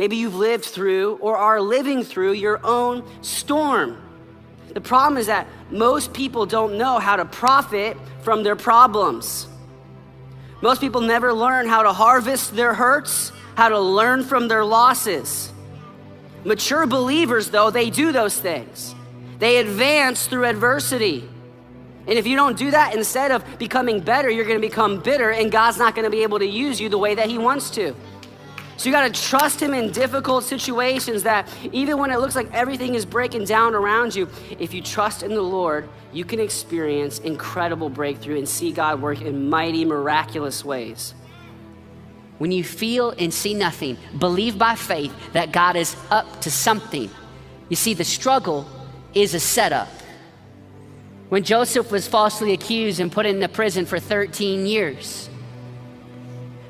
Maybe you've lived through or are living through your own storm. The problem is that most people don't know how to profit from their problems. Most people never learn how to harvest their hurts, how to learn from their losses. Mature believers, though, they do those things. They advance through adversity. And if you don't do that, instead of becoming better, you're gonna become bitter, and God's not gonna be able to use you the way that He wants to. So you got to trust Him in difficult situations that even when it looks like everything is breaking down around you, if you trust in the Lord, you can experience incredible breakthrough and see God work in mighty, miraculous ways. When you feel and see nothing, believe by faith that God is up to something. You see, the struggle is a setup. When Joseph was falsely accused and put in the prison for 13 years,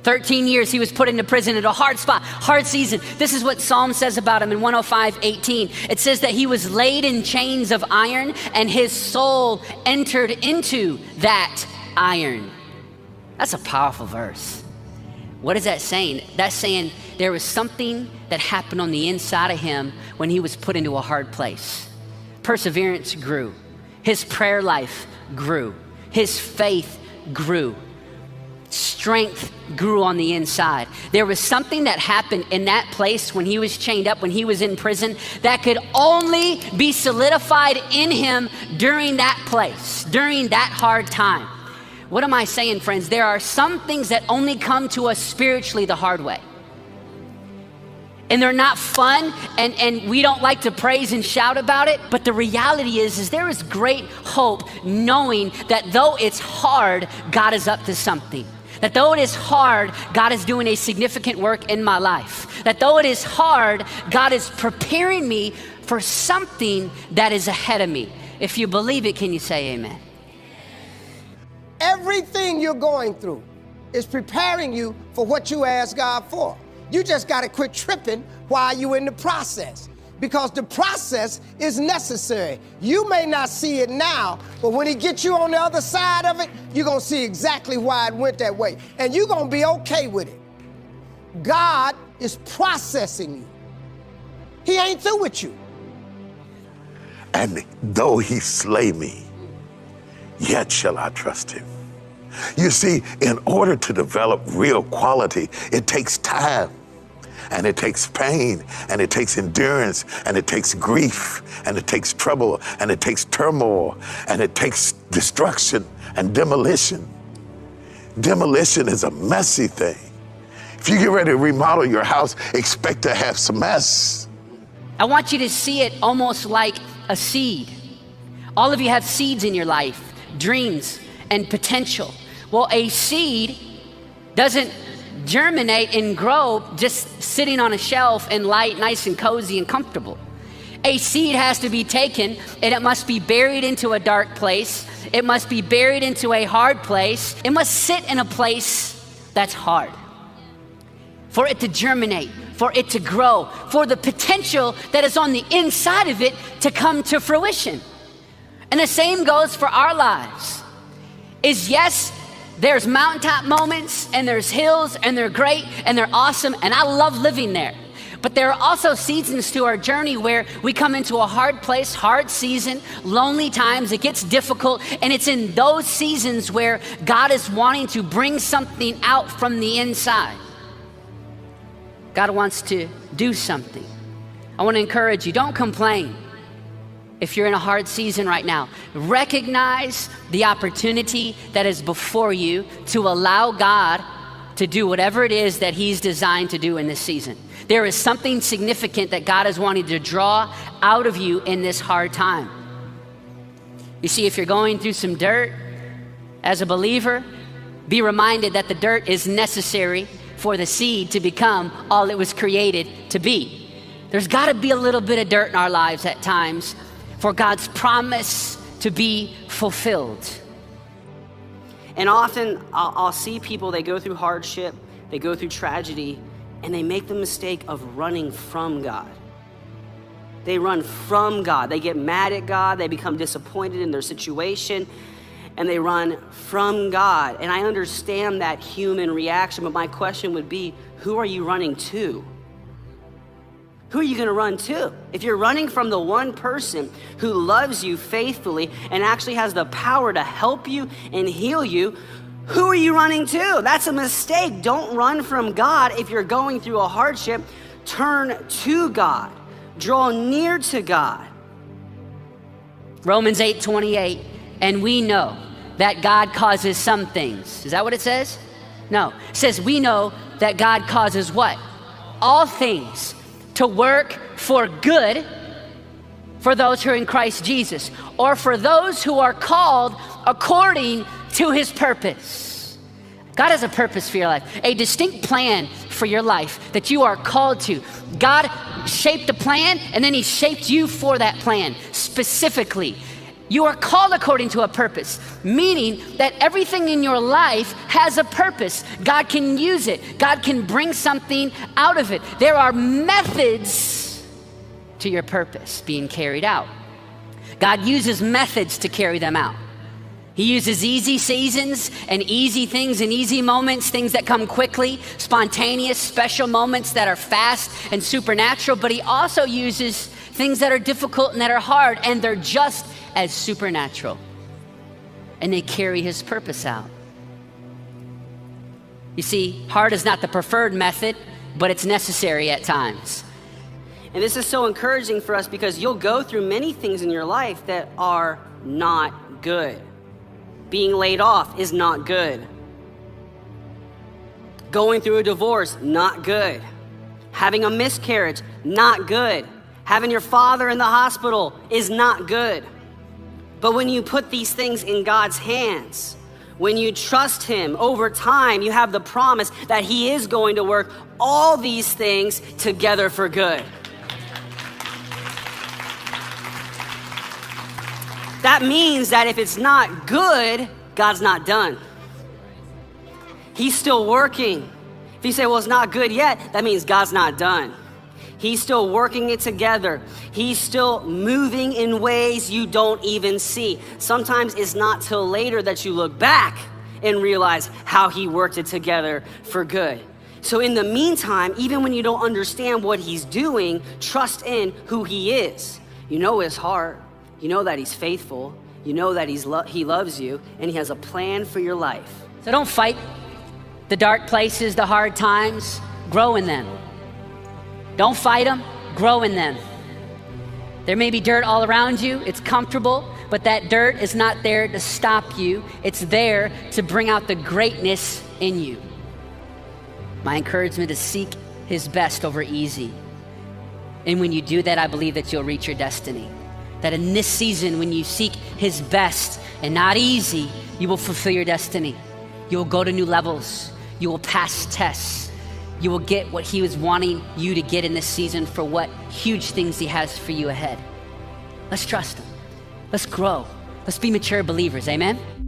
13 years he was put into prison at a hard spot, hard season. This is what Psalm says about him in 105 18. It says that he was laid in chains of iron and his soul entered into that iron. That's a powerful verse. What is that saying? That's saying there was something that happened on the inside of him when he was put into a hard place. Perseverance grew, his prayer life grew, his faith grew strength grew on the inside. There was something that happened in that place when he was chained up, when he was in prison, that could only be solidified in him during that place, during that hard time. What am I saying, friends? There are some things that only come to us spiritually the hard way. And they're not fun, and, and we don't like to praise and shout about it. But the reality is, is there is great hope knowing that though it's hard, God is up to something. That though it is hard, God is doing a significant work in my life. That though it is hard, God is preparing me for something that is ahead of me. If you believe it, can you say amen? Everything you're going through is preparing you for what you ask God for. You just got to quit tripping while you're in the process because the process is necessary. You may not see it now, but when he gets you on the other side of it, you're going to see exactly why it went that way. And you're going to be okay with it. God is processing you, He ain't through with you. And though he slay me, yet shall I trust him. You see, in order to develop real quality, it takes time and it takes pain and it takes endurance and it takes grief and it takes trouble and it takes turmoil and it takes destruction and demolition. Demolition is a messy thing. If you get ready to remodel your house, expect to have some mess. I want you to see it almost like a seed. All of you have seeds in your life, dreams and potential. Well, a seed doesn't germinate and grow just sitting on a shelf and light, nice and cozy and comfortable. A seed has to be taken and it must be buried into a dark place. It must be buried into a hard place. It must sit in a place that's hard. For it to germinate, for it to grow, for the potential that is on the inside of it to come to fruition. And the same goes for our lives. Is yes, there's mountaintop moments and there's hills and they're great and they're awesome and I love living there. But there are also seasons to our journey where we come into a hard place, hard season, lonely times, it gets difficult, and it's in those seasons where God is wanting to bring something out from the inside. God wants to do something. I want to encourage you don't complain if you're in a hard season right now, recognize the opportunity that is before you to allow God to do whatever it is that He's designed to do in this season. There is something significant that God is wanting to draw out of you in this hard time. You see, if you're going through some dirt as a believer, be reminded that the dirt is necessary for the seed to become all it was created to be. There's got to be a little bit of dirt in our lives at times for God's promise to be fulfilled. And often I'll, I'll, see people, they go through hardship, they go through tragedy, and they make the mistake of running from God. They run from God. They get mad at God, they become disappointed in their situation, and they run from God. And I understand that human reaction, but my question would be who are you running to? Who are you going to run to? If you're running from the one person who loves you faithfully and actually has the power to help you and heal you, who are you running to? That's a mistake. Don't run from God if you're going through a hardship. Turn to God, draw near to God. Romans 8 28, and we know that God causes some things. Is that what it says? No. It says we know that God causes what? All things to work for good for those who are in Christ Jesus, or for those who are called according to his purpose. God has a purpose for your life, a distinct plan for your life that you are called to. God shaped the plan and then he shaped you for that plan specifically. You are called according to a purpose, meaning that everything in your life has a purpose. God can use it, God can bring something out of it. There are methods to your purpose being carried out. God uses methods to carry them out. He uses easy seasons and easy things and easy moments, things that come quickly, spontaneous, special moments that are fast and supernatural, but he also uses things that are difficult and that are hard, and they're just as supernatural. And they carry his purpose out. You see, hard is not the preferred method, but it's necessary at times. And this is so encouraging for us because you'll go through many things in your life that are not good. Being laid off is not good. Going through a divorce, not good. Having a miscarriage, not good. Having your father in the hospital is not good. But when you put these things in God's hands, when you trust Him over time, you have the promise that He is going to work all these things together for good. That means that if it's not good, God's not done. He's still working. If you say, well, it's not good yet, that means God's not done. He's still working it together. He's still moving in ways you don't even see. Sometimes it's not till later that you look back and realize how he worked it together for good. So, in the meantime, even when you don't understand what he's doing, trust in who he is. You know his heart, you know that he's faithful, you know that he's lo- he loves you, and he has a plan for your life. So, don't fight the dark places, the hard times, grow in them. Don't fight them, grow in them. There may be dirt all around you, it's comfortable, but that dirt is not there to stop you. It's there to bring out the greatness in you. My encouragement is seek his best over easy. And when you do that, I believe that you'll reach your destiny. That in this season, when you seek his best and not easy, you will fulfill your destiny. You'll go to new levels. You will pass tests you will get what He was wanting you to get in this season for what huge things He has for you ahead. Let's trust Him. Let's grow. Let's be mature believers. Amen.